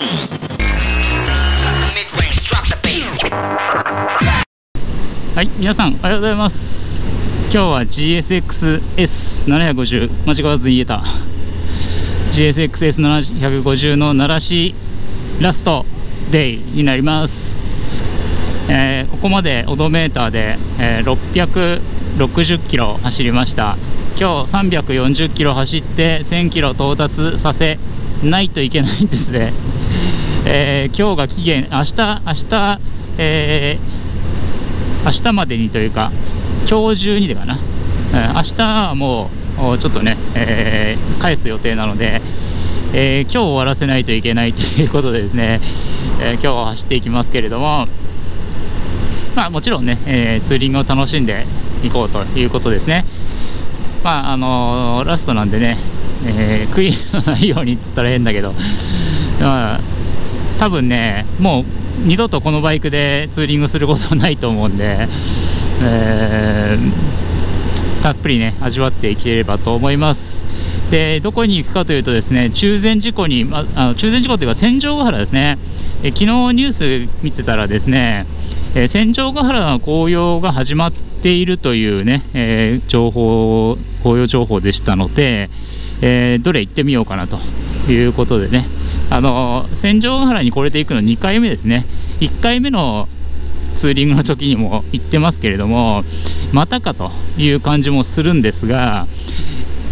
はい皆さんおはようございます。今日は GSX-S750 間違わず言えた。GSX-S750 の奈良市ラストデイになります、えーここまでオドメーターで、えー660キロ走りました。今日340キロ走って1000キロ到達させないといけないんですね、えー今日が期限明日明日、えー明日までにというか今日中にでかな、えー明日はもうちょっとね、えー返す予定なので、えー今日終わらせないといけないということでですね、えー今日は走っていきますけれどもまあもちろんね、えーツーリングを楽しんでいこうということですね。まああのーラストなんでね、えー悔いのないようにっつったら変だけどまあ多分ねもう二度とこのバイクでツーリングすることはないと思うんで、えーたっぷりね味わっていければと思います。でどこに行くかというとですね中禅寺湖に、ま、あの中禅寺湖というか千丈ヶ原ですね。え昨日ニュース見てたらですね、えー千丈ヶ原の紅葉が始まっているというね、えー情報紅葉情報でしたので、えーどれ行ってみようかなということでね。あの千丈ヶ原にこれで行くの2回目ですね。1回目のツーリングの時にも行ってますけれどもまたかという感じもするんですが、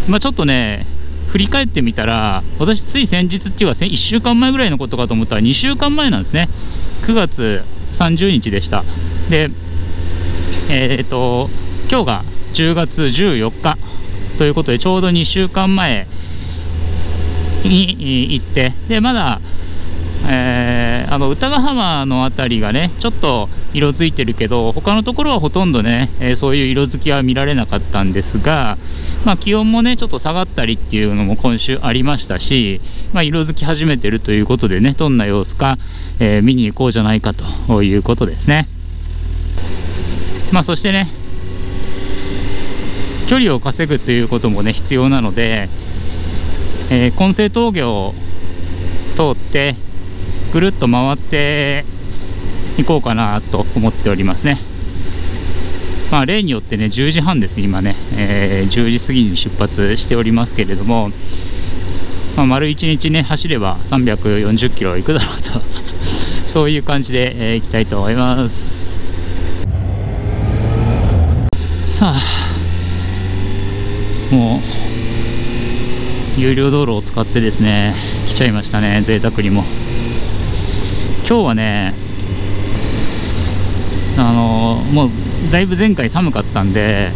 まあ、ちょっとね振り返ってみたら私つい先日っていうか1週間前ぐらいのことかと思ったら2週間前なんですね。9月30日でした。でえっ、と今日が10月14日ということでちょうど2週間前に行ってでまだ、えーあの歌ヶ浜の辺りがねちょっと色づいてるけど他のところはほとんどね、えーそういう色づきは見られなかったんですが、まあ、気温もねちょっと下がったりっていうのも今週ありましたし、まあ、色づき始めてるということでねどんな様子か、えー見に行こうじゃないかということですね。まあ、そしてね距離を稼ぐということもね必要なので、えー、根性峠を通ってぐるっと回っていこうかなと思っておりますね。まあ、例によってね10時半です今ね、えー10時過ぎに出発しておりますけれども、まあ、丸1日ね走れば340キロ行くだろうと そういう感じで、えー行きたいと思います。さあもう有料道路を使ってですね来ちゃいましたね贅沢にも。今日はねあのもうだいぶ前回寒かったんで、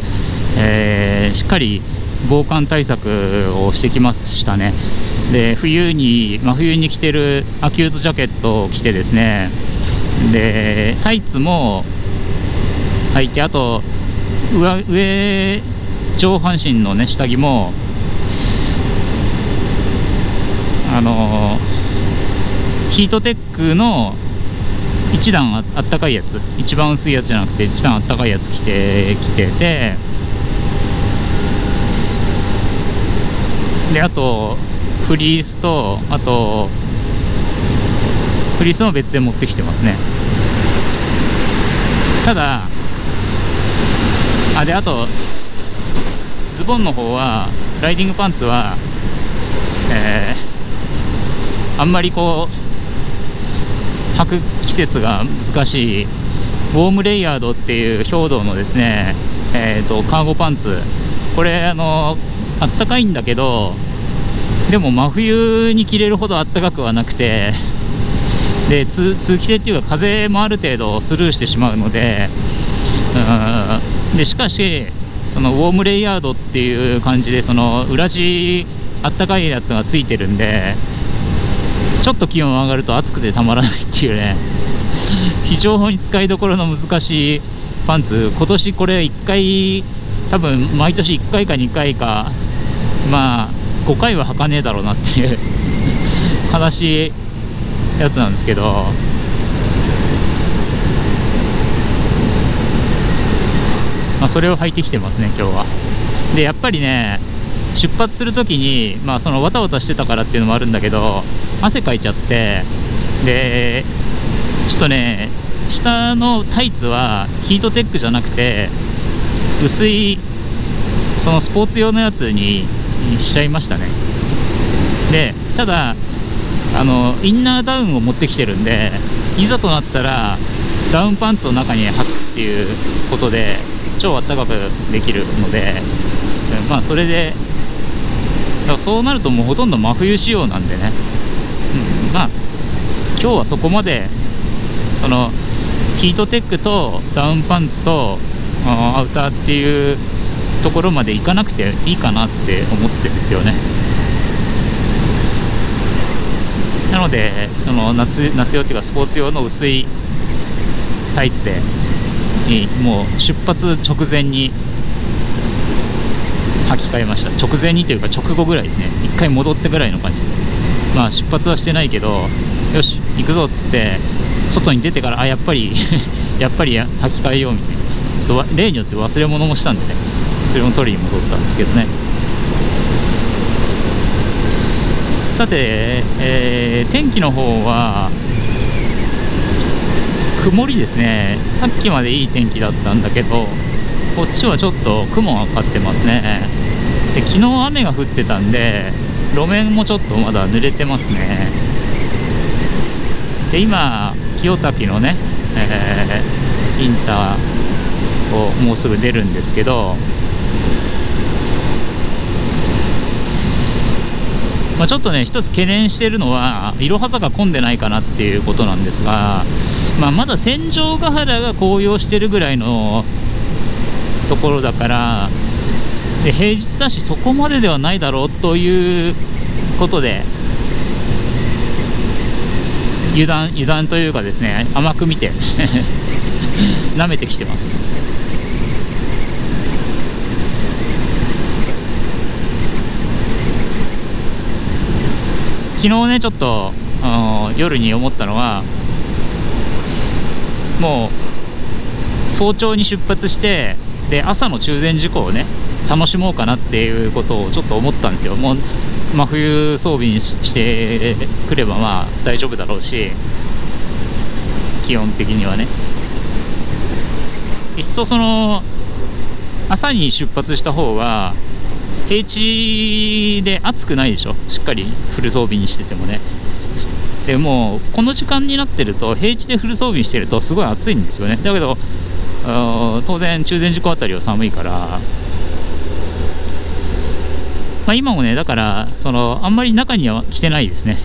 えーしっかり防寒対策をしてきましたね。で冬に真冬に着てるアキュートジャケットを着てですねでタイツも履いてあと上上上半身のね下着もあのヒートテックの一段あったかいやつ。一番薄いやつじゃなくて一段あったかいやつ着て着てて。であとフリースとあとフリースも別で持ってきてますね。ただあであとズボンの方はライディングパンツはえーあんまりこう履く季節が難しいウォームレイヤードっていう兵道のですねえー、とカーゴパンツ。これあのあったかいんだけどでも真冬に着れるほどあったかくはなくてで通通気性っていうか風もある程度スルーしてしまうのでうんでしかしそのウォームレイヤードっていう感じでその裏地あったかいやつがついてるんでちょっと気温上がると暑くてたまらないっていうね。非常に使いどころの難しいパンツ。今年これ1回多分毎年1回か2回かまあ5回は履かねえだろうなっていう 悲しいやつなんですけど。まあ、それを履いてきてますね今日は。でやっぱりね出発するときに、まあ、そのわたわたしてたからっていうのもあるんだけど汗かいちゃってでちょっとね下のタイツはヒートテックじゃなくて薄いそのスポーツ用のやつにしちゃいましたね。でただあのインナーダウンを持ってきてるんでいざとなったらダウンパンツを中に履くっていうことで超あったかくできるのでまあそれでだかそうなるともうほとんど真冬仕様なんでね、まあ今日はそこまでそのヒートテックとダウンパンツとアウターっていうところまで行かなくていいかなって思ってるんですよね。なのでその夏夏用っていうかスポーツ用の薄いタイツでもう出発直前に履き替えました。直前にというか直後ぐらいですね。一回戻ってぐらいの感じ。まあ出発はしてないけどよし行くぞっつって外に出てからあやっぱり やっぱり履き替えようみたいな。ちょっと例によって忘れ物もしたんでね。それも取りに戻ったんですけどね。さて、えー、天気の方は曇りですね。さっきまでいい天気だったんだけどこっちはちょっと雲がかかってますね。で昨日雨が降ってたんで路面もちょっとまだ濡れてますね。で今清滝のね、えー、インターをもうすぐ出るんですけど、まあ、ちょっとね一つ懸念してるのはいろは坂混んでないかなっていうことなんですが、まあ、まだ戦場ヶ原が紅葉してるぐらいのところだからで平日だしそこまでではないだろうということで油断油断というかですね甘く見て 舐めてきてます。昨日ねちょっと夜に思ったのはもう早朝に出発してで朝の中禅寺湖をね楽しもうかなっていうことをちょっと思ったんですよ。もう真冬装備にしてくればまあ大丈夫だろうし基本的にはね。いっそその朝に出発した方が平地で暑くないでしょ？しっかりフル装備にしててもね。でもこの時間になってると平地でフル装備してるとすごい暑いんですよね。だけど当然中禅寺湖辺りは寒いからまあ、今もね、だから、その、あんまり中には着てないですね。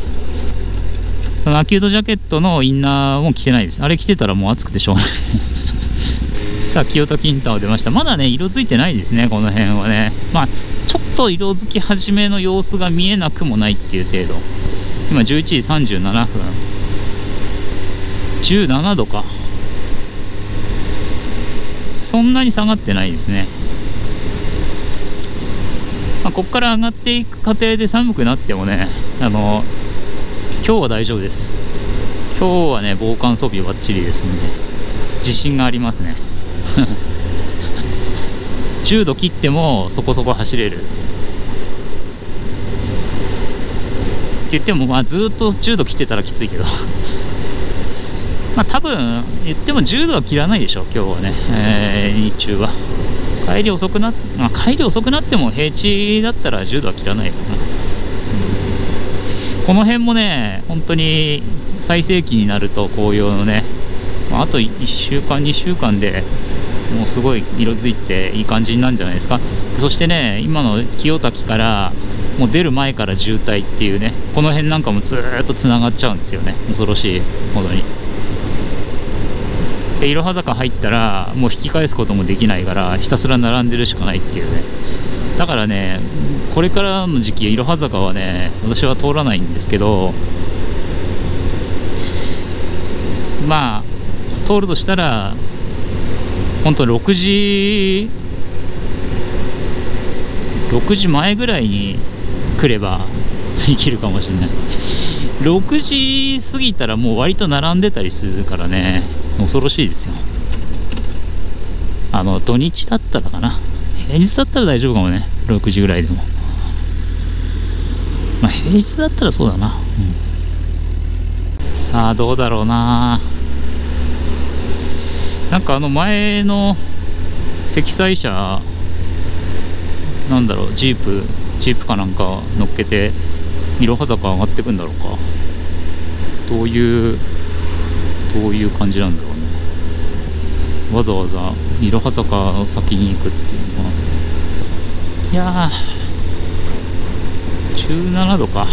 そのアキュートジャケットのインナーも着てないです。あれ着てたらもう暑くてしょうがない さあ、清田金太を出ました。まだね、色づいてないですね、この辺はね。まあ、ちょっと色づき始めの様子が見えなくもないっていう程度。今、11時37分。17度か。そんなに下がってないですね。ここから上がっていく過程で寒くなってもね、あの、今日は大丈夫です。今日はね、防寒装備ばっちりですんで、自信がありますね。10度切ってもそこそこ走れる。って言っても、まあ、ずっと10度切ってたらきついけど まあ、多分、言っても10度は切らないでしょ、今日はね、えー、日中は。帰り遅くな、まあ、帰り遅くなっても平地だったら10度は切らないかな、うん、この辺もね本当に最盛期になると紅葉のねまあと1週間2週間でもうすごい色づいていい感じになるんじゃないですか。そしてね今の清滝からもう出る前から渋滞っていうねこの辺なんかもずっとつながっちゃうんですよね恐ろしいほどに。でいろは坂入ったらもう引き返すこともできないからひたすら並んでるしかないっていうね。だからねこれからの時期いろは坂はね私は通らないんですけどまあ通るとしたら本当6時6時前ぐらいに来れば 生きるかもしれない。6時過ぎたらもう割と並んでたりするからね。恐ろしいですよ。あの土日だったらかな。平日だったら大丈夫かもね。6時ぐらいでも。まあ平日だったらそうだな、うん、さあどうだろうな。なんかあの前の積載車なんだろうジープジープかなんか乗っけていろは坂上がってくんだろうか。どういうどういう感じなんだろうね。わざわざいろは坂を先に行くっていうのは。いやー17度か。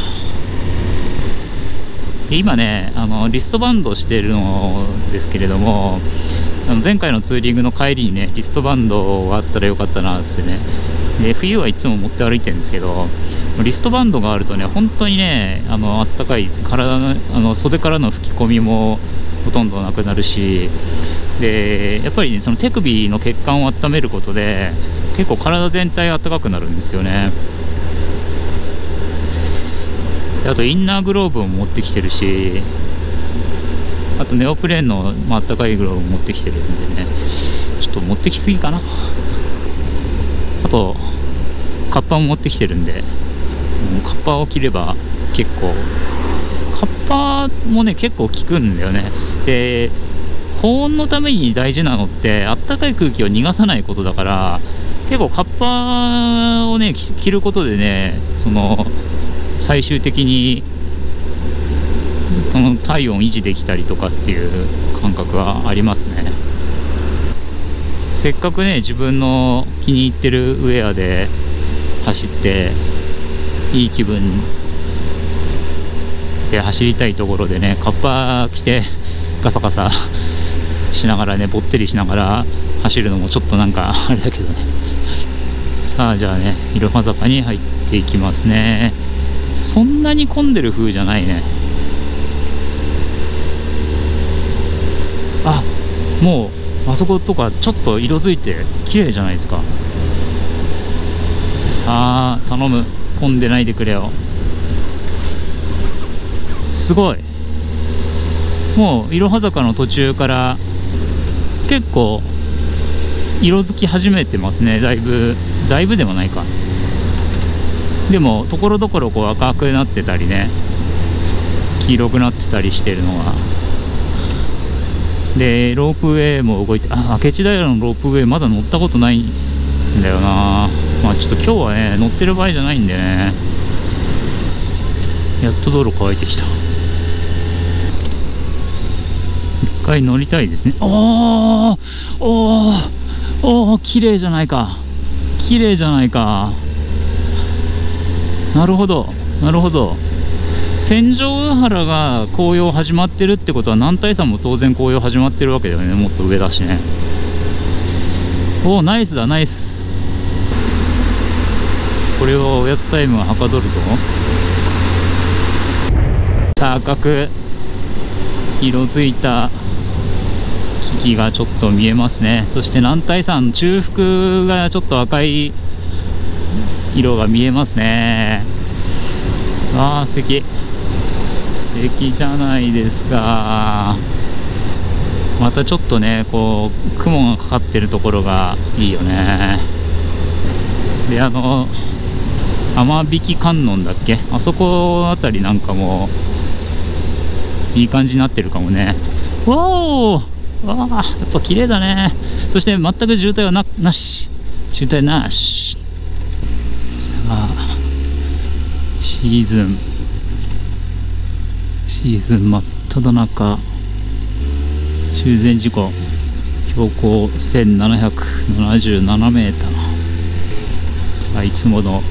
今ねあのリストバンドしてるのですけれどもあの前回のツーリングの帰りにねリストバンドがあったらよかったなってね。で冬はいつも持って歩いてるんですけどリストバンドがあるとね本当にねあのあったかい体のあの袖からの吹き込みもほとんどなくなるしでやっぱり、ね、その手首の血管を温めることで結構体全体暖かくなるんですよね。であとインナーグローブも持ってきてるしあとネオプレーンの、まあったかいグローブも持ってきてるんでねちょっと持ってきすぎかな。あとカッパも持ってきてるんでカッパを着れば結構カッパもね結構効くんだよね。で保温のために大事なのってあったかい空気を逃がさないことだから結構カッパをね着ることでねその最終的にその体温維持できたりとかっていう感覚はありますね。せっかくね自分の気に入ってるウェアで走っていい気分で走りたいところでねカッパ着てガサガサ しながらねぼってりしながら走るのもちょっとなんかあれだけどね。さあじゃあねいろは坂に入っていきますね。そんなに混んでる風じゃないね。あもうあそことかちょっと色づいて綺麗じゃないですか。さあ頼む。混んでないでくれよ。すごい。もういろは坂の途中から結構色づき始めてますね。だいぶだいぶでもないか。でもところどころこう赤くなってたりね。黄色くなってたりしてるのがでロープウェイも動いてあ明智平のロープウェイまだ乗ったことないんだよな。まあちょっと今日はね乗ってる場合じゃないんでね。やっと道路乾いてきた。一回乗りたいですね。おーおーおー綺麗じゃないか。綺麗じゃないか。なるほどなるほど。戦場ヶ原が紅葉始まってるってことは南大山も当然紅葉始まってるわけだよね。もっと上だしね。おおナイスだナイス。これはおやつタイムははかどるぞ。さあ赤く色づいた木々がちょっと見えますね。そして南大山中腹がちょっと赤い色が見えますね。わあ素敵。素敵じゃないですか。またちょっとねこう雲がかかってるところがいいよね。であの雨引観音だっけ？あそこあたりなんかもいい感じになってるかもね。わお！わあやっぱ綺麗だね。そして全く渋滞はななし。渋滞なし。さあシーズン。シーズン真っ只中。中禅寺湖標高1777メーター。じゃあいつもの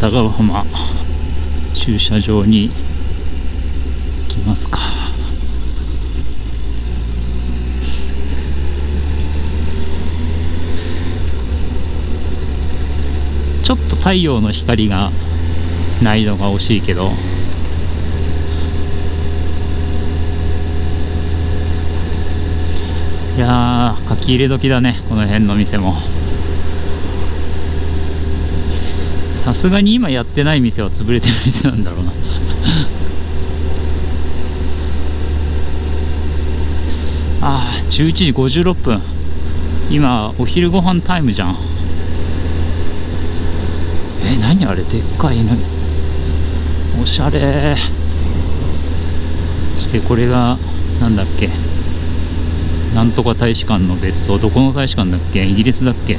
田川浜駐車場に行きますか。ちょっと太陽の光がないのが惜しいけどいや書き入れ時だねこの辺の店も。さすがに今やってない店は潰れてる店なんだろうな。ああ11時56分。今お昼ご飯タイムじゃん。え何あれ？でっかい犬。おしゃれ。ちしてこれがなんだっけ？なんとか大使館の別荘。どこの大使館だっけ？イギリスだっけ？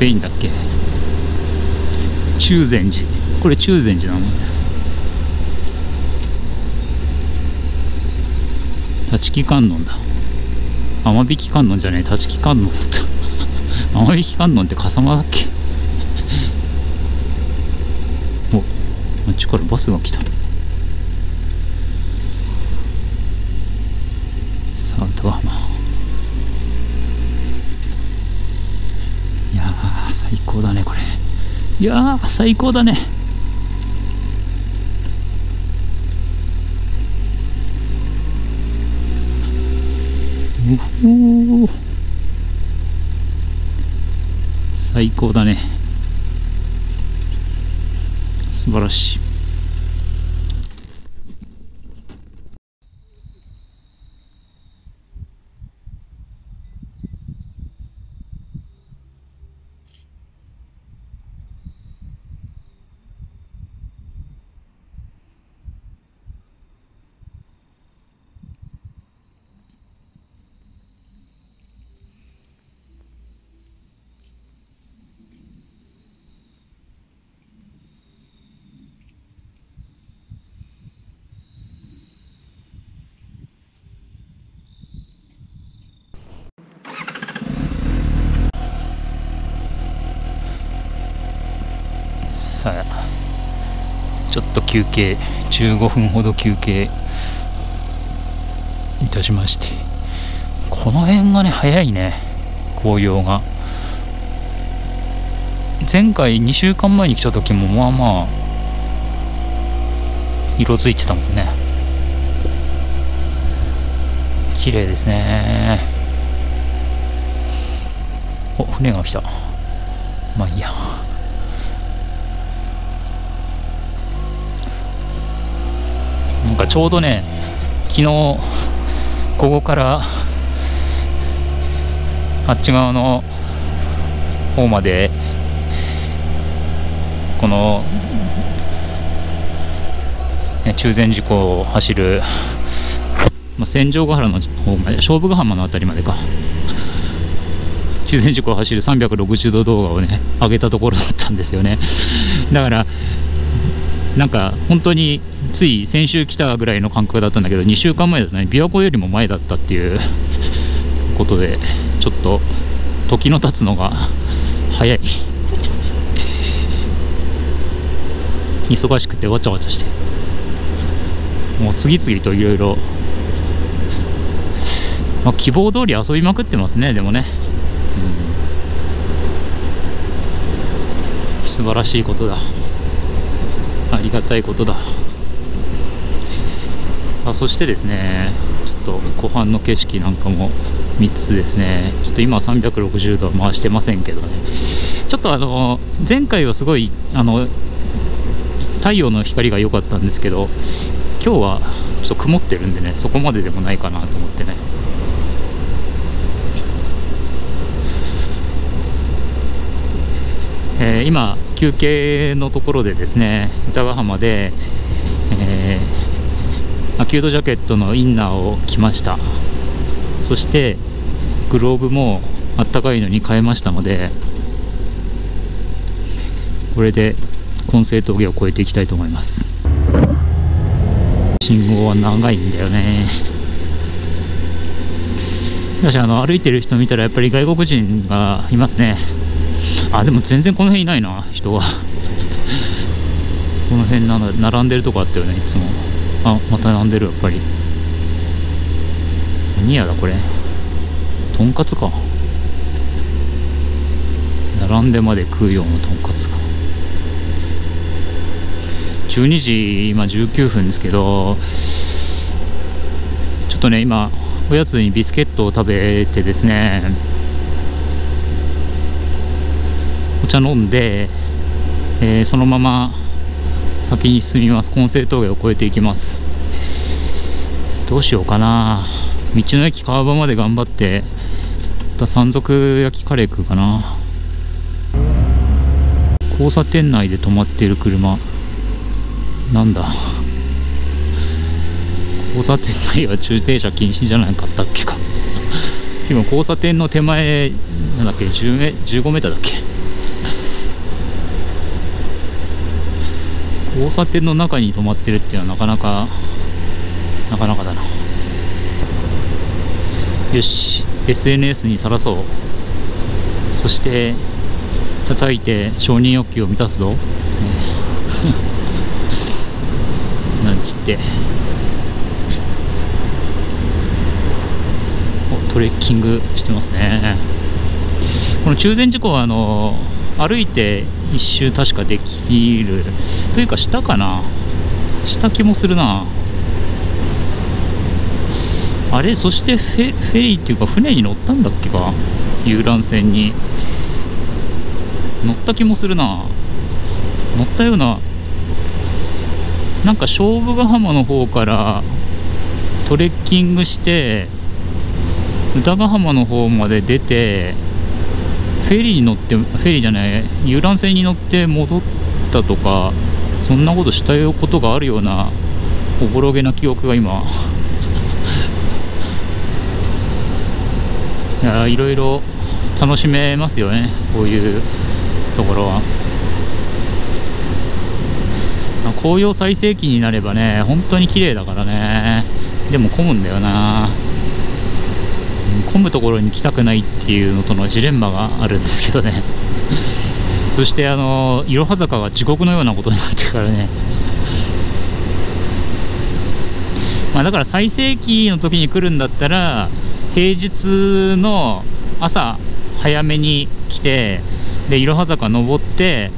ペインだっけ？中禅寺。これ中禅寺なの？立木観音だ。天引観音じゃねえ。立木観音だった。天引観音って笠間だっけ？おあっちからバスが来たさあ歌浜いやー最高だねこれいやー最高だね。おお最高だね。素晴らしい。さあちょっと休憩15分ほど休憩いたしまして。この辺がね早いね。紅葉が。前回2週間前に来た時もまあまあ色づいてたもんね。綺麗ですね。お船が来た。まあいいや。かちょうどね昨日ここからあっち側の方までこの、ね、中禅寺湖を走る、まあ、千条ヶ原の方まで勝負ヶ浜の辺りまでか。中禅寺湖を走る360度動画をね上げたところだったんですよね。だからなんか本当につい先週来たぐらいの感覚だったんだけど2週間前だったね。琵琶湖よりも前だったっていう ことでちょっと時の経つのが 早い。忙しくてわちゃわちゃして。もう次々といろいろ希望通り遊びまくってますねでもね、うん、素晴らしいことだ。ありがたいことだ。あそしてですねちょっと湖畔の景色なんかも見つつですねちょっと今360度は回してませんけどね。ちょっとあの前回はすごいあの太陽の光が良かったんですけど今日はちょっと曇ってるんでねそこまででもないかなと思ってね。えー、今休憩のところでですね板ヶ浜で、えー、アキュートジャケットのインナーを着ました。そしてグローブもあったかいのに変えましたのでこれで混成峠を越えていきたいと思います。信号は長いんだよね。しかしあの歩いてる人見たらやっぱり外国人がいますね。あでも全然この辺いないな人がこの辺な並んでるとこあったよねいつも。あまた並んでるやっぱり。何やだこれ。とんかつか。並んでまで食うようなとんかつか。12時今19分ですけどちょっとね今おやつにビスケットを食べてですねお茶飲んで、えー、そのまま先に進みます。混成峠を越えていきます。どうしようかな。道の駅川場まで頑張ってまた山賊焼きカレー食うかな。交差点内で止まっている車。なんだ。交差点内は駐停車禁止じゃなかったっけか。今交差点の手前なんだっけ10メ15メーターだっけ。交差点の中に止まってるっていうのはなかなかなかなかだな。よし。SNS にさらそう。そして叩いて承認欲求を満たすぞ。なんちって。おトレッキングしてますね。この中禅寺湖はあの歩いて一周確かできる。というか下かな。下気もするな。あれ？そしてフェフェリーっていうか船に乗ったんだっけか？遊覧船に。乗った気もするな。乗ったような。なんか勝負ヶ浜の方からトレッキングして歌ヶ浜の方まで出てフェリーに乗ってフェリーじゃない遊覧船に乗って戻ったとかそんなことしたいことがあるようなおぼろげな記憶が今。いやいろいろ楽しめますよねこういうところは。紅葉最盛期になればね本当に綺麗だからね。でも混むんだよな。混むところに来たくないっていうのとのジレンマがあるんですけどね。そしてあのいろは坂が地獄のようなことになってるからね。まあだから最盛期の時に来るんだったら平日の朝早めに来てでいろは坂登って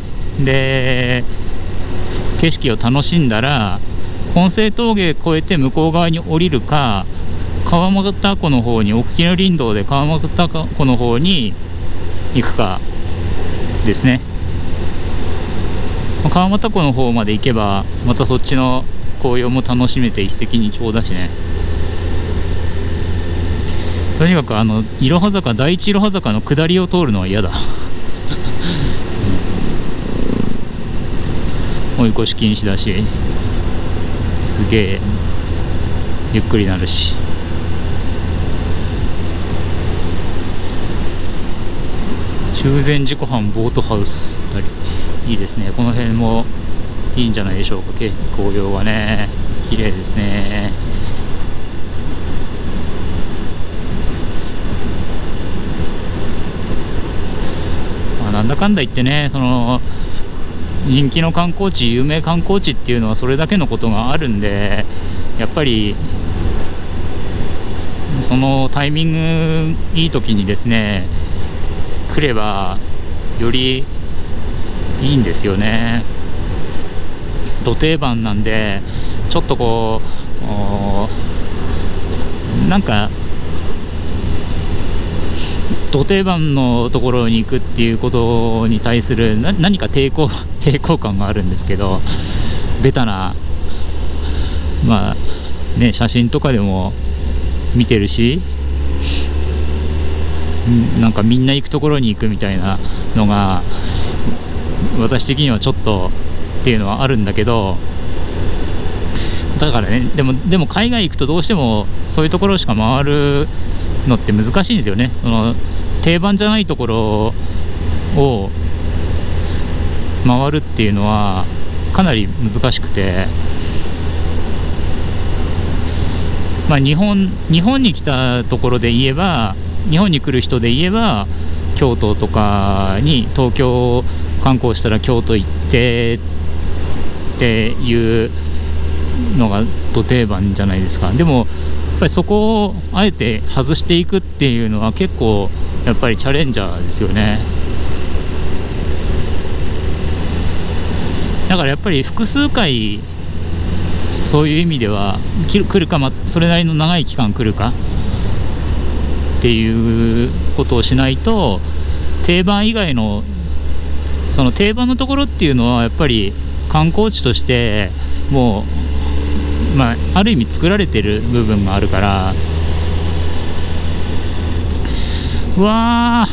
で景色を楽しんだら本西峠越えて向こう側に降りるか川俣湖の方に沖の林道で川俣湖の方に行くかですね。川俣湖の方まで行けばまたそっちの紅葉も楽しめて一石二鳥だしね。とにかくあのいろは坂第一いろは坂の下りを通るのは嫌だ。追い越し禁止だしすげえゆっくりなるし。修善寺湖畔ボートハウスあたりいいですね。この辺もいいんじゃないでしょうか。紅葉はね。綺麗ですね。まあなんだかんだ言ってねその人気の観光地有名観光地っていうのはそれだけのことがあるんでやっぱりそのタイミングいい時にですね来ればよりいいんですよね。土定番なんでちょっとこうなんか土定番のところに行くっていうことに対する何か抵抗 抵抗感があるんですけどベタなまあね写真とかでも見てるしなんかみんな行くところに行くみたいなのが私的にはちょっとっていうのはあるんだけどだからねでもでも海外行くとどうしてもそういうところしか回るのって難しいんですよね。その定番じゃないところを回るっていうのはかなり難しくて。まあ日本日本に来たところで言えば日本に来る人で言えば京都とかに東京を観光したら京都行ってっていうのがど定番じゃないですか。でもやっぱりそこをあえて外していくっていうのは結構やっぱりチャレンジャーですよね。だからやっぱり複数回そういう意味では来るか、ま、それなりの長い期間来るか。っていうことをしないと定番以外のその定番のところっていうのはやっぱり観光地としてもう、まあ、ある意味作られてる部分があるからうわ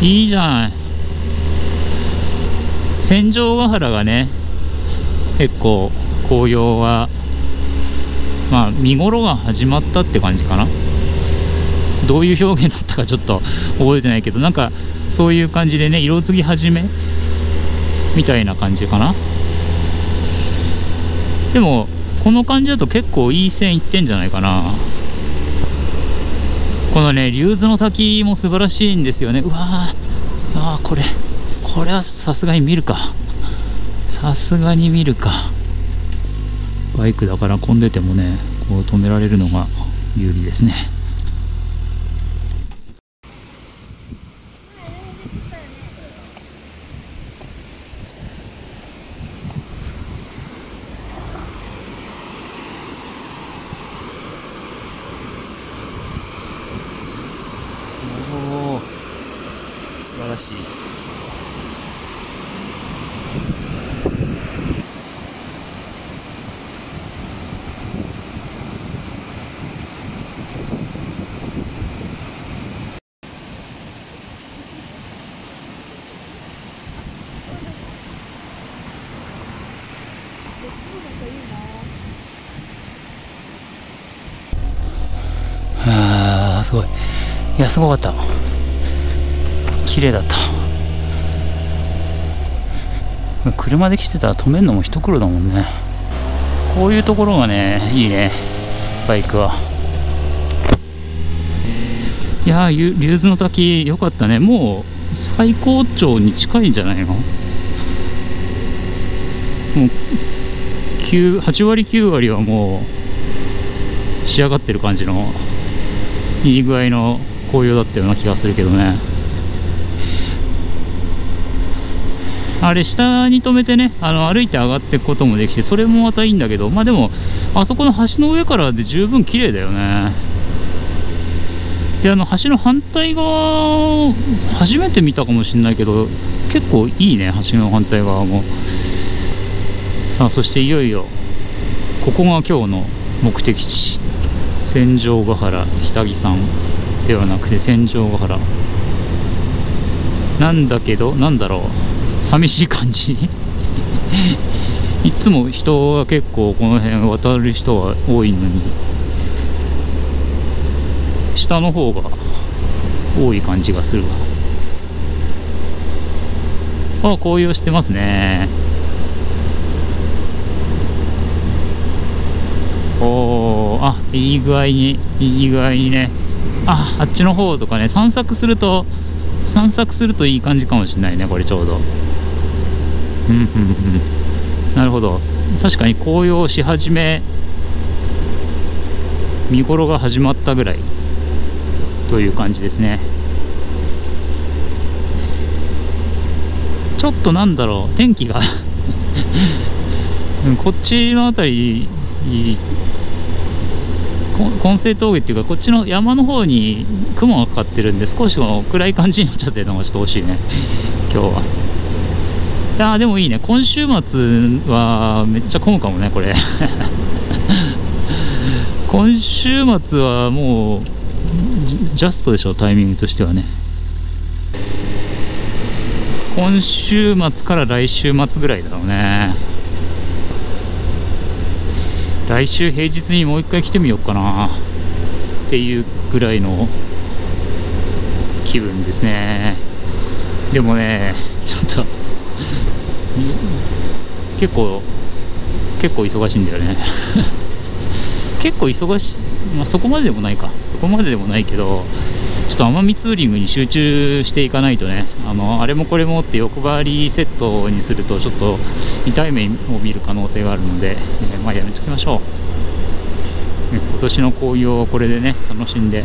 ーいいじゃない戦場ヶ原がね結構紅葉はまあ見頃が始まったって感じかな。どういう表現だったかちょっと覚えてないけどなんかそういう感じでね色づき始めみたいな感じかな。でもこの感じだと結構いい線いってんじゃないかな。このね竜頭の滝も素晴らしいんですよね。うわーあこれこれはさすがに見るか。さすがに見るか。バイクだから混んでてもねこう止められるのが有利ですねおお素晴らしいあーすごいいやすごかった綺麗だった車で来てたら止めるのも一苦労だもんね。こういうところがねいいね。バイクは。いやー竜頭の滝良かったね。もう最高潮に近いんじゃないの？もう9 8割9割はもう仕上がってる感じのいい具合の紅葉だったような気がするけどね。あれ下に止めてねあの歩いて上がっていくこともできてそれもまたいいんだけどまあでもあそこの橋の上からで十分綺麗だよね。であの橋の反対側初めて見たかもしれないけど結構いいね橋の反対側も。さあそしていよいよここが今日の目的地。戦場ヶ原日田さん。ではなくて戦場ヶ原。なんだけどなんだろう。寂しい感じ。いつも人が結構この辺渡る人は多いのに下の方が多い感じがするわ。あ紅葉してますね。おあいい具合にいい具合にね。ああっちの方とかね散策すると散策するといい感じかもしれないねこれちょうど。なるほど。確かに紅葉し始め見頃が始まったぐらいという感じですね。ちょっとなんだろう天気が。こっちの辺りこ混成峠っていうかこっちの山の方に雲がかかってるんで少し暗い感じになっちゃってるのがちょっと惜しいね。今日は。いやでもいいね。今週末はめっちゃ混むかもねこれ。今週末はもうジジャストでしょタイミングとしてはね。今週末から来週末ぐらいだろうね。来週平日にもう一回来てみようかな。っていうぐらいの気分ですね。でもねちょっと結構結構忙しいんだよね。結構忙しい、まあ、そこまででもないか。そこまででもないけどちょっと奄美ツーリングに集中していかないとね。あのあれもこれもって欲張りセットにするとちょっと痛い目を見る可能性があるので、えーまあ、やめときましょう、今年の紅葉をこれでね楽しんで。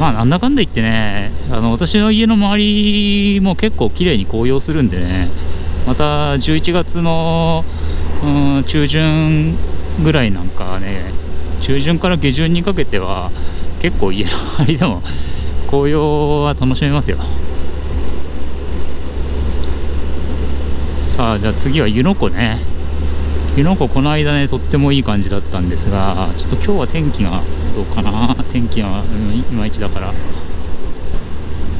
まあなんだかんだ言ってねあの私の家の周りも結構綺麗に紅葉するんでねまた11月の、うん、中旬ぐらいなんかね中旬から下旬にかけては結構家の周りでも紅葉は楽しめますよ。さあじゃあ次は湯ノ湖ね。湯ノ湖この間ねとってもいい感じだったんですがちょっと今日は天気がどうかな。天気が、うん、いまいちだから。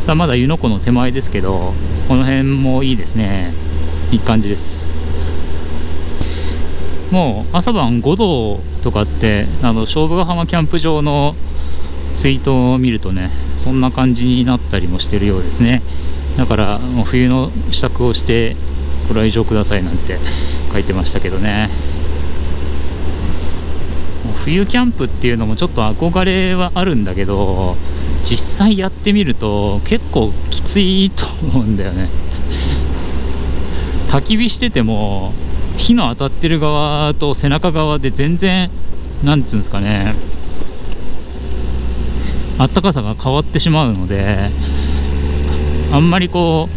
さあまだ湯ノ湖の手前ですけどこの辺もいいですね。いい感じです。もう朝晩5度とかってあの勝負ヶ浜キャンプ場のツイートを見るとねそんな感じになったりもしてるようですね。だからもう冬の支度をしてご来場くださいなんて書いてましたけどね。冬キャンプっていうのもちょっと憧れはあるんだけど実際やってみると結構きついと思うんだよね。焚き火してても火の当たってる側と背中側で全然なんつうんですかねあったかさが変わってしまうのであんまりこ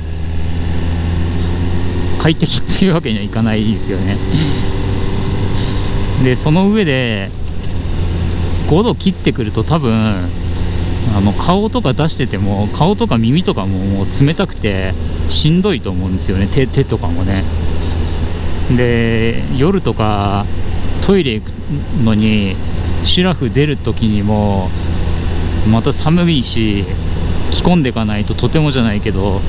う快適っていうわけにはいかないですよね。でその上で5度切ってくると多分あの顔とか出してても顔とか耳とかももう冷たくてしんどいと思うんですよね。手手とかもね。で夜とかトイレ行くのにシュラフ出る時にもまた寒いし着込んでいかないととてもじゃないけど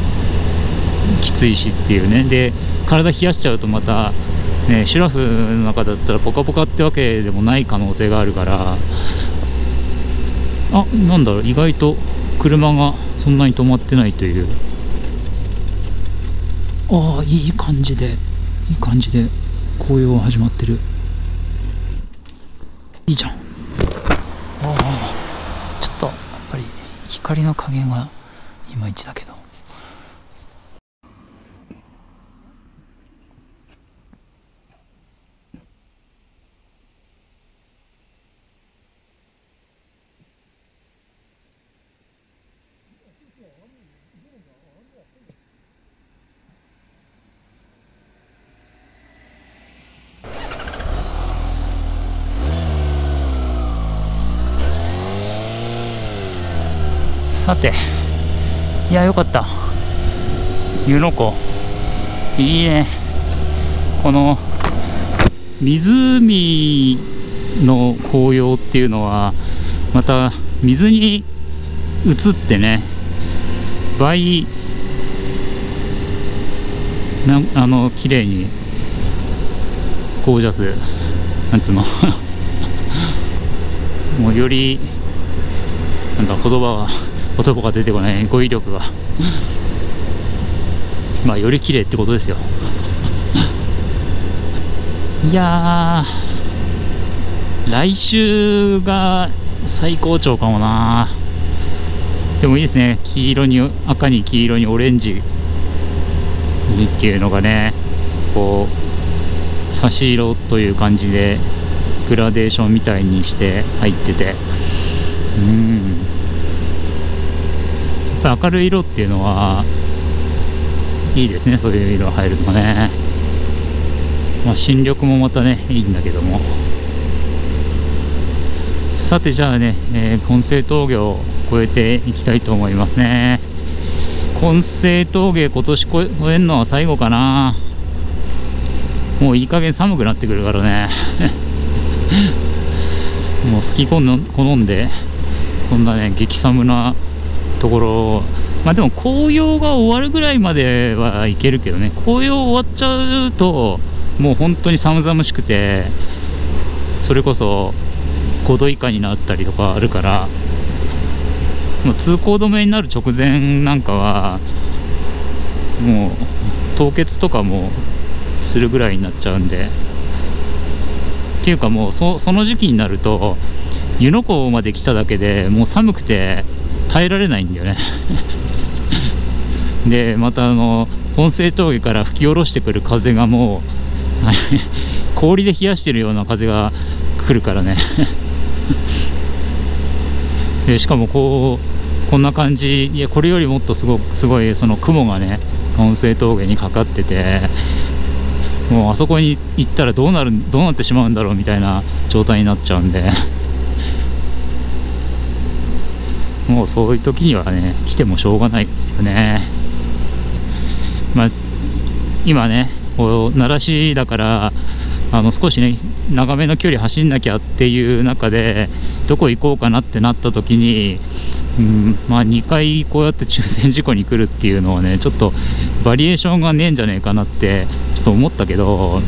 きついしっていうね。で体冷やしちゃうとまたねシュラフの中だったらポカポカってわけでもない可能性があるから。あなんだろう意外と車がそんなに止まってないという。ああいい感じでいい感じで紅葉が始まってる。いいじゃん。ああちょっとやっぱり光の加減がいまいちだけど。さて。いやよかった。湯の湖いいね。この湖の紅葉っていうのはまた水に映ってね倍なあの綺麗にゴージャスなんつうの。もうよりなんだ言葉が。言葉が出てこない。語彙力が。まあより綺麗ってことですよ。いや来週が最高潮かもな。でもいいですね。黄色に赤に黄色にオレンジにっていうのがねこう差し色という感じでグラデーションみたいにして入ってて。うん。ぱ明るい色っていうのはいいですね。そういう色入るのね。まあ新緑もまたねいいんだけども。さてじゃあね、えー、根性峠を越えていきたいと思いますね。根性峠今年越えるのは最後かな。もういい加減寒くなってくるからね。もう好き好んでそんなね激寒なところまあでも紅葉が終わるぐらいまではいけるけどね。紅葉終わっちゃうともう本当に寒々しくてそれこそ5度以下になったりとかあるからもう通行止めになる直前なんかはもう凍結とかもするぐらいになっちゃうんで。っていうかもうその時期になると湯ノ湖まで来ただけでもう寒くて耐えられないんだよね。でまたあの本西峠から吹き下ろしてくる風がもう 氷で冷やしてるような風が来るからね。でしかもこうこんな感じいやこれよりもっとすごすごいその雲がね音声峠にかかっててもうあそこに行ったらどうなるどうなってしまうんだろうみたいな状態になっちゃうんで。もうそういう時にはね来てもしょうがないですよね。まあ今ねこう奈良市だからあの少しね長めの距離走んなきゃっていう中でどこ行こうかなってなった時に、うん、まあ2回こうやって抽選事故に来るっていうのはねちょっとバリエーションがねえんじゃねえかなってちょっと思ったけど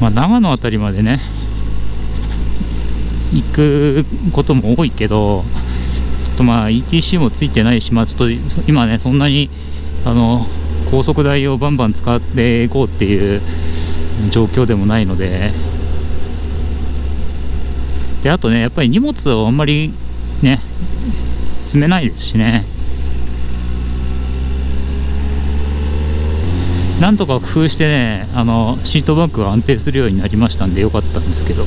まあ、長野辺りまでね行くことも多いけどとまあ ETC もついてないし、まあ、ちょっと今ねそんなにあの高速代をバンバン使っていこうっていう状況でもないので。であとねやっぱり荷物をあんまりね積めないですしね。なんとか工夫してねあのシートバッグが安定するようになりましたんでよかったんですけど。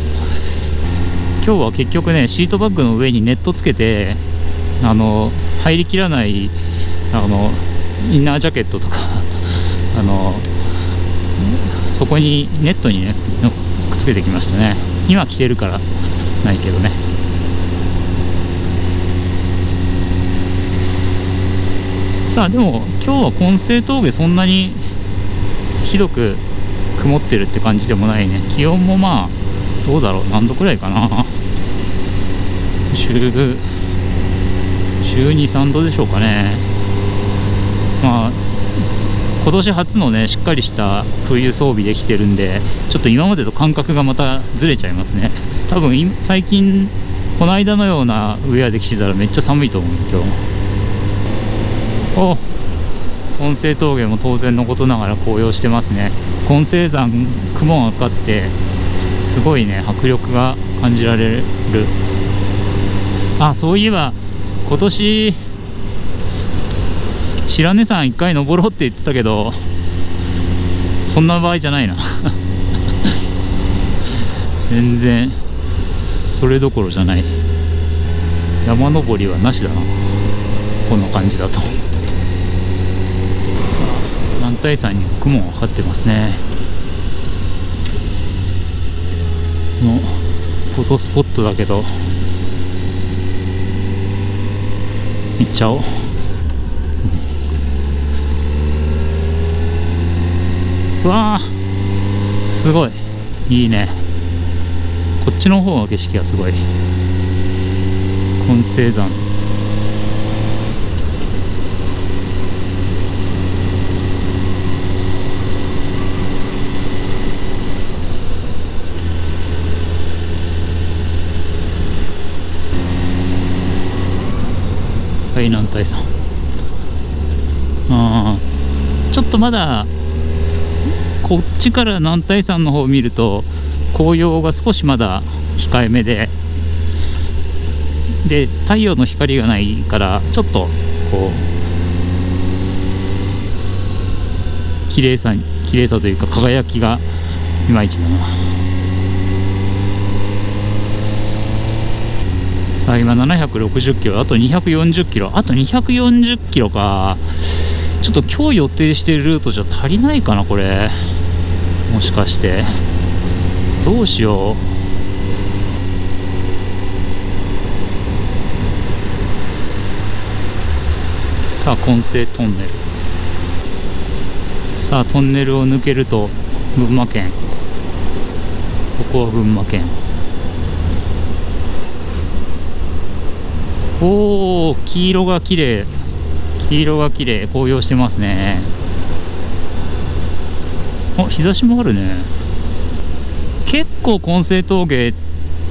今日は結局ねシートバッグの上にネットつけてあの入りきらないあのインナージャケットとか あのそこにネットにねくっつけてきましたね。今着てるからないけどね。さあでも今日は混成峠そんなにひどく曇ってるって感じでもないね。気温もまあどうだろう。何度くらいかな。12、3度でしょうかね。まあ今年初のねしっかりした冬装備できてるんでちょっと今までと感覚がまたずれちゃいますね。多分最近この間のようなウェアできてたらめっちゃ寒いと思う今日。お音声峠も当然のことながら紅葉してますね。金星山雲がかかってすごいね迫力が感じられる。あそういえば今年白根山一回登ろうって言ってたけどそんな場合じゃないな。全然それどころじゃない。山登りはなしだな。こんな感じだと。男体山に雲がかかってますね。このフォトスポットだけど。行っちゃおう。うわーすごい。いいね。こっちの方の景色がすごい。金星山。海南大山あちょっとまだこっちから南大山の方を見ると紅葉が少しまだ控えめでで太陽の光がないからちょっとこう綺麗さ綺麗さというか輝きがいまいちだなさあ今760キロあと240キロあと240キロか。ちょっと今日予定しているルートじゃ足りないかなこれ。もしかして。どうしよう。さあ混成トンネル。さあトンネルを抜けると群馬県。ここは群馬県。おお黄色が綺麗。黄色が綺麗。紅葉してますね。あ日差しもあるね。結構混成峠っ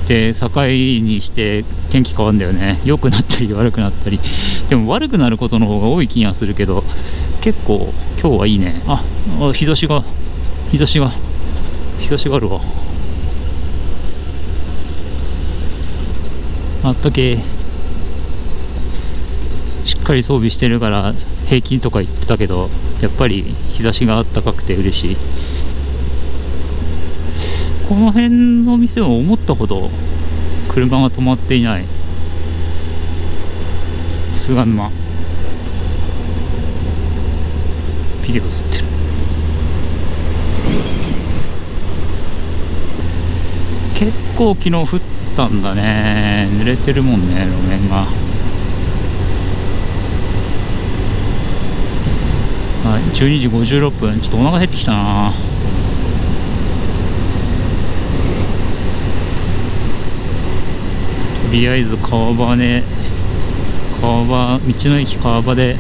て境にして天気変わるんだよね。良くなったり悪くなったり。でも悪くなることの方が多い気がするけど結構今日はいいね。ああ日差しが日差しが日差しがあるわ。あったけしっかり装備してるから平均とか言ってたけどやっぱり日差しがあったかくて嬉しい。この辺の店は思ったほど車が止まっていない。菅沼。ビデオ撮ってる。結構昨日降ったんだね。濡れてるもんね路面がはい12時56分。ちょっとお腹減ってきたな。とりあえず川場ね。川場道の駅川場で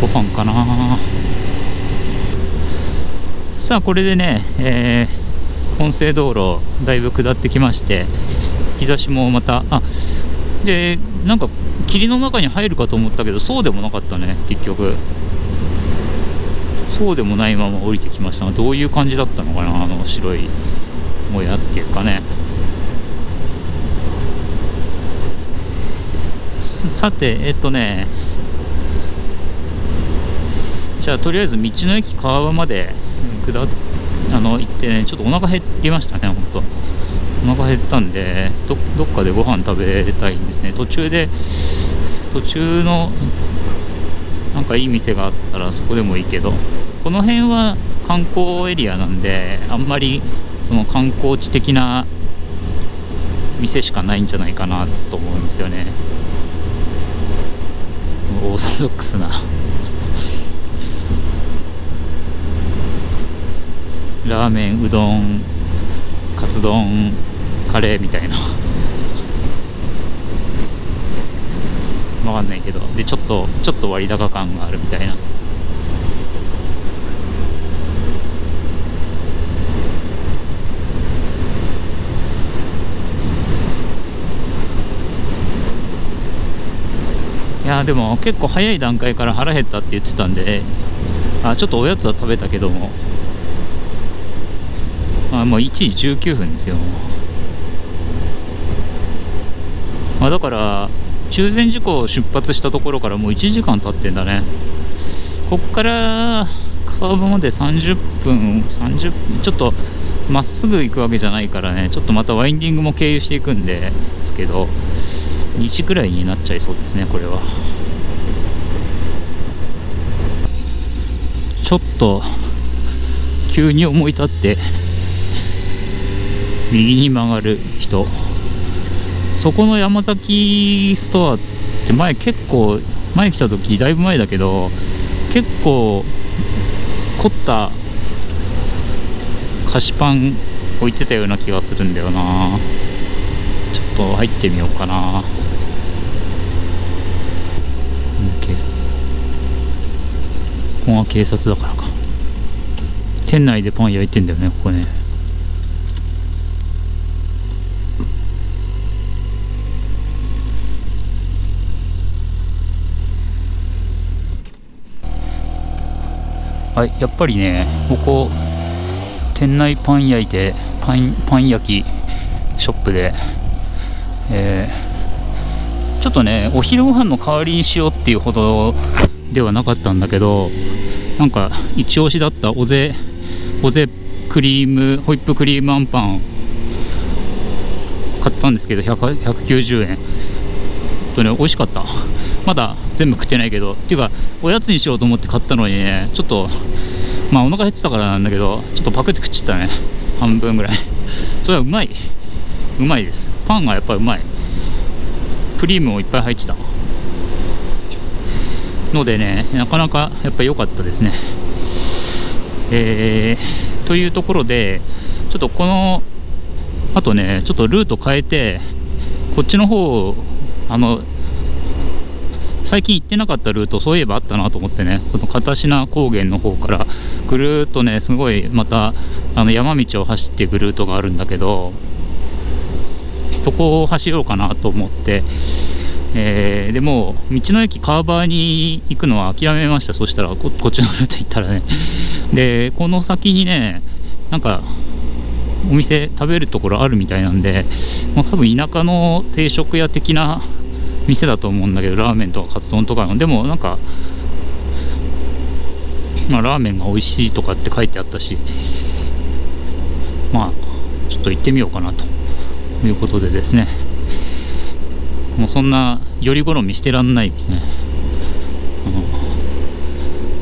ご飯かな。さあこれでね、えー、本線道路だいぶ下ってきまして日差しもまたあでなんか霧の中に入るかと思ったけどそうでもなかったね結局。そうでもないまま降りてきました。がどういう感じだったのかなあの白いもやっていうかね。さてえっとね。じゃあとりあえず道の駅川場まで下あの行ってねちょっとお腹減りましたねほんと。お腹減ったんでどどっかでご飯食べたいんですね。途中で途中のなんかいい店があったらそこでもいいけどこの辺は観光エリアなんであんまりその観光地的な店しかないんじゃないかなと思うんですよね。オーソドックスな。ラーメンうどん。カツ丼カレーみたいな。わかんないけど。でちょっとちょっと割高感があるみたいな。いやでも結構早い段階から腹減ったって言ってたんであちょっとおやつは食べたけども。もう1時19分ですよ。まあだから中禅寺湖を出発したところからもう1時間経ってんだね。こっから川場まで30分30分ちょっとまっすぐ行くわけじゃないからね。ちょっとまたワインディングも経由していくんですけど2時くらいになっちゃいそうですねこれは。ちょっと急に思い立って右に曲がる人。そこの山崎ストアって前結構前来た時だいぶ前だけど結構凝った菓子パン置いてたような気がするんだよな。ちょっと入ってみようかな。警察。ここが警察だからか。店内でパン焼いてんだよねここね。はいやっぱりねここ店内パン焼いてパンパン焼きショップでえー、ちょっとねお昼ご飯の代わりにしようっていうほどではなかったんだけどなんか一押しだったおぜおぜクリームホイップクリームあんパン買ったんですけど190円。とね美味しかった。まだ全部食ってないけどっていうかおやつにしようと思って買ったのにねちょっとまあお腹減ってたからなんだけどちょっとパクって食っちゃったね。半分ぐらい。それはうまい。うまいです。パンがやっぱりうまい。クリームもいっぱい入ってた。のでねなかなかやっぱ良かったですね。えー、というところでちょっとこのあとねちょっとルート変えてこっちの方あの最近行ってなかったルートそういえばあったなと思ってね。この片品高原の方からぐるっとねすごいまたあの山道を走っていくルートがあるんだけどそこを走ろうかなと思って、えー、でも道の駅川場に行くのは諦めました。そしたらこっちのルート行ったらね。でこの先にねなんかお店食べるところあるみたいなんでもう多分田舎の定食屋的な店だと思うんだけどラーメンとかカツ丼とかのでもなんかまあラーメンが美味しいとかって書いてあったしまあちょっと行ってみようかなということでですね。もうそんなより好みしてらんないですね、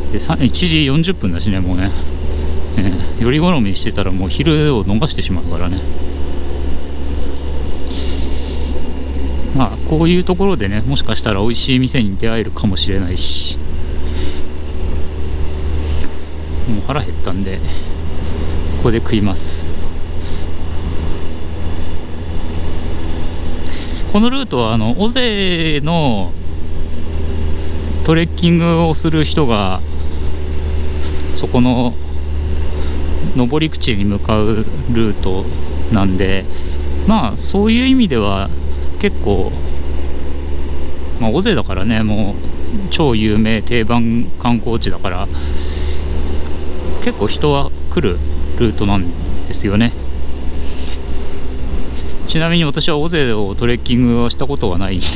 うん、で1時40分だしねもうね、えー、より好みしてたらもう昼を逃してしまうからね。まあこういうところでねもしかしたら美味しい店に出会えるかもしれないし。もう腹減ったんでここで食います。このルートはあの尾瀬のトレッキングをする人がそこの登り口に向かうルートなんでまあそういう意味では結構まあ尾瀬だからねもう超有名定番観光地だから結構人は来るルートなんですよね。ちなみに私は尾瀬をトレッキングはしたことがないんで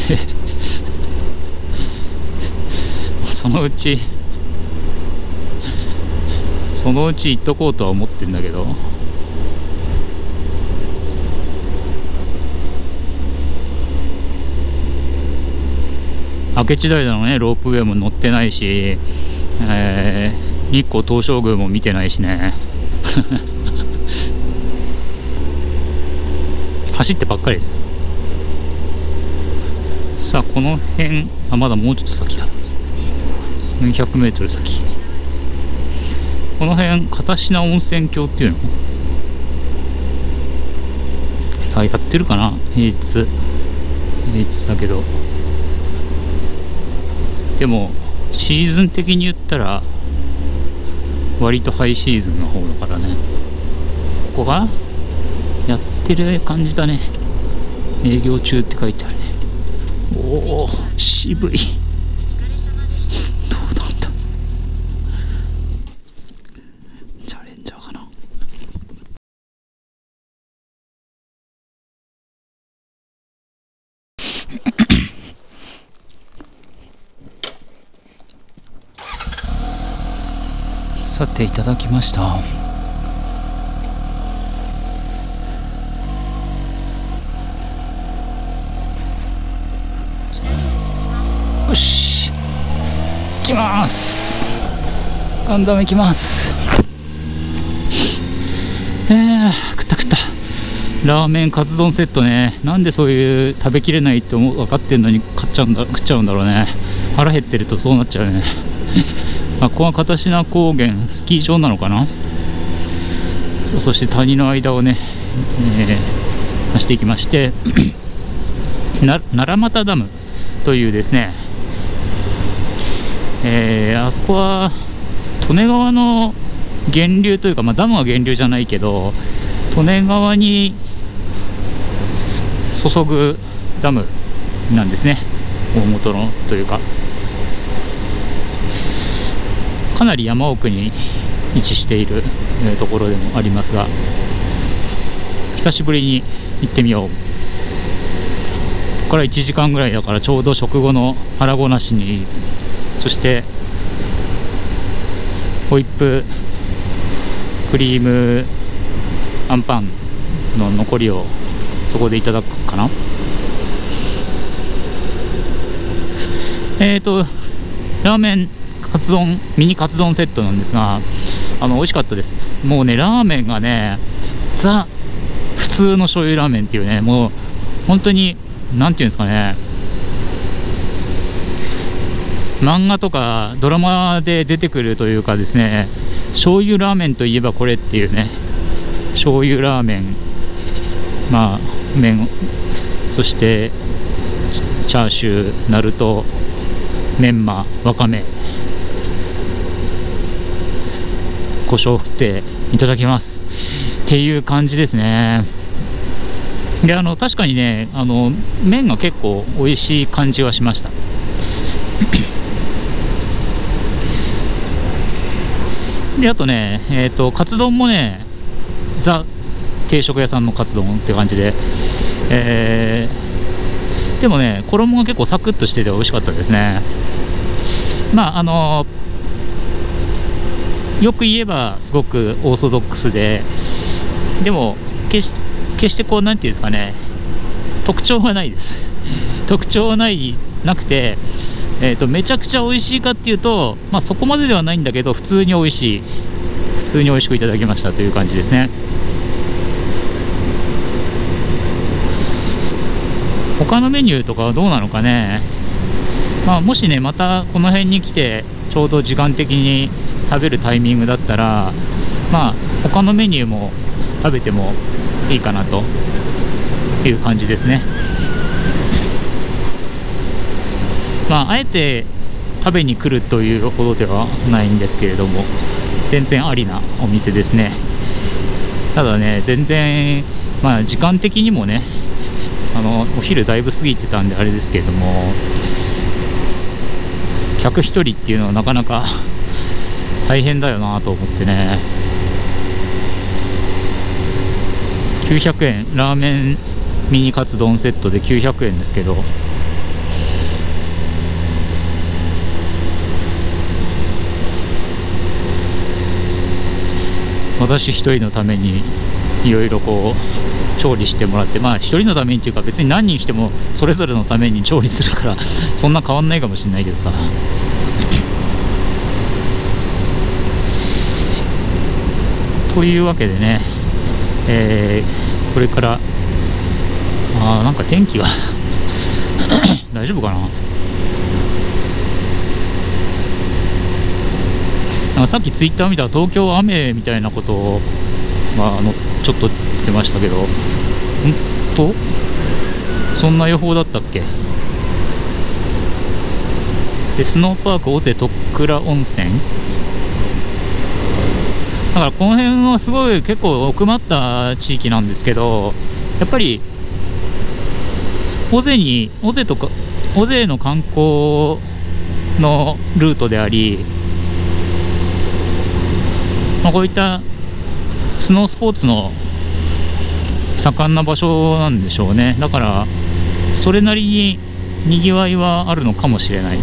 そのうちそのうち行っとこうとは思ってんだけど明智平のねロープウェイも乗ってないし、えー、日光東照宮も見てないしね。走ってばっかりです。さあこの辺あまだもうちょっと先だ。400m 先。この辺片品温泉郷っていうの？さあやってるかな？平日平日だけど。でもシーズン的に言ったら割とハイシーズンの方だからね。ここがやってる感じだね。営業中って書いてあるね。おお渋いどうだったチャレンジャーかなさていただきました。よし。行きます。ガンダム行きます。えー、食った食った。ラーメンカツ丼セットね。なんでそういう食べきれないって思う分かってんのに買っちゃうんだ食っちゃうんだろうね。腹減ってるとそうなっちゃうね。あここは片品高原スキー場なのかな？そそして谷の間をね、えー、走っていきまして な奈良俣ダムというですね、えー、あそこは利根川の源流というか、まあ、ダムは源流じゃないけど利根川に注ぐダムなんですね。大元のというかかなり山奥に位置している、ところでもありますが久しぶりに行ってみよう。ここから1時間ぐらいだからちょうど食後の腹ごなしにそしてホイップクリームあんパンの残りをそこでいただくかな。えっ、ー、とラーメンカツ丼ミニカツ丼セットなんですがあの美味しかったです。もうねラーメンがねザ普通の醤油ラーメンっていうねもう本当に何ていうんですかね漫画とかドラマで出てくるというかですね醤油ラーメンといえばこれっていうね醤油ラーメンまあ麺そしてチャーシューナルトメンマわかめ。胡椒振っていただきます。っていう感じですね。であの確かにねあの麺が結構美味しい感じはしました。であとねえっ、ー、とカツ丼もねザ定食屋さんのカツ丼って感じでえー、でもね衣が結構サクッとしてて美味しかったですね。まああのよく言えばすごくオーソドックスででも決し決してこう何て言うんですかね特徴はないです。特徴はないなくて、えーと、めちゃくちゃ美味しいかっていうと、まあ、そこまでではないんだけど普通に美味しい。普通に美味しくいただきましたという感じですね。他のメニューとかはどうなのかね。まあ、もしねまたこの辺に来てょうど時間的に食べるタイミングだったらまあ他のメニューも食べてもいいかなという感じですね。まああえて食べに来るというほどではないんですけれども全然ありなお店ですね。ただね全然まあ時間的にもねあのお昼だいぶ過ぎてたんであれですけれども客1人っていうのはなかなか大変だよなと思ってね。900円。ラーメンミニカツ丼セットで900円ですけど。私一人のためにいろいろこう調理してもらってまあ一人のためにっていうか別に何人してもそれぞれのために調理するから そんな変わんないかもしれないけどさ。というわけでね、えー、これからあなんか天気が 大丈夫かな？なんかさっきツイッター見たら東京雨みたいなことを、まあ、あのちょっと言ってましたけど。本当そんな予報だったっけ？でスノーパーク尾瀬徳倉温泉？だからこの辺はすごい結構奥まった地域なんですけどやっぱり尾瀬に尾瀬とか尾瀬の観光のルートであり、まあ、こういったスノースポーツの盛んな場所なんでしょうね。だからそれなりににぎわいはあるのかもしれない。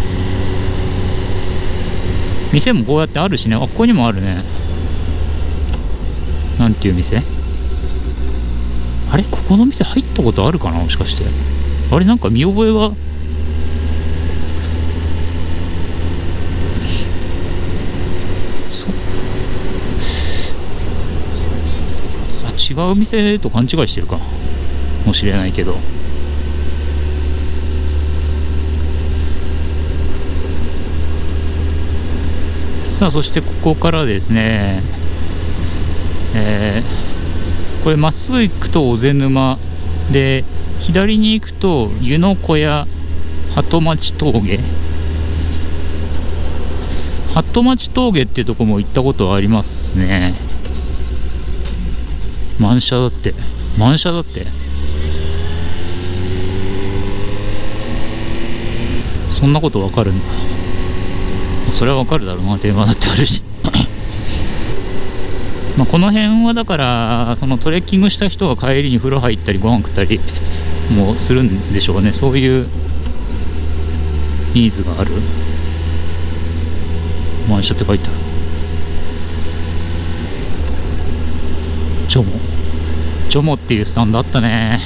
店もこうやってあるしね。あここにもあるね。なんていう店？あれ？ここの店入ったことあるかな？もしかして。あれなんか見覚えが違う店と勘違いしてるかもしれないけど。さあそしてここからですね。えー、これまっすぐ行くと尾瀬沼で左に行くと湯の小屋鳩町峠。鳩町峠っていうとこも行ったことありますね。満車だって。満車だって？そんなことわかるんだ。それはわかるだろうなテーマだってあるし。まあこの辺はだからそのトレッキングした人が帰りに風呂入ったりご飯食ったりもするんでしょうね。そういうニーズがある。満車って書いてある。ジョモ。ジョモっていうスタンドあったね。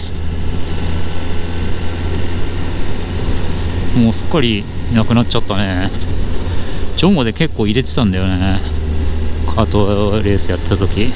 もうすっかりいなくなっちゃったね。ジョモで結構入れてたんだよね。カートレースやってた時。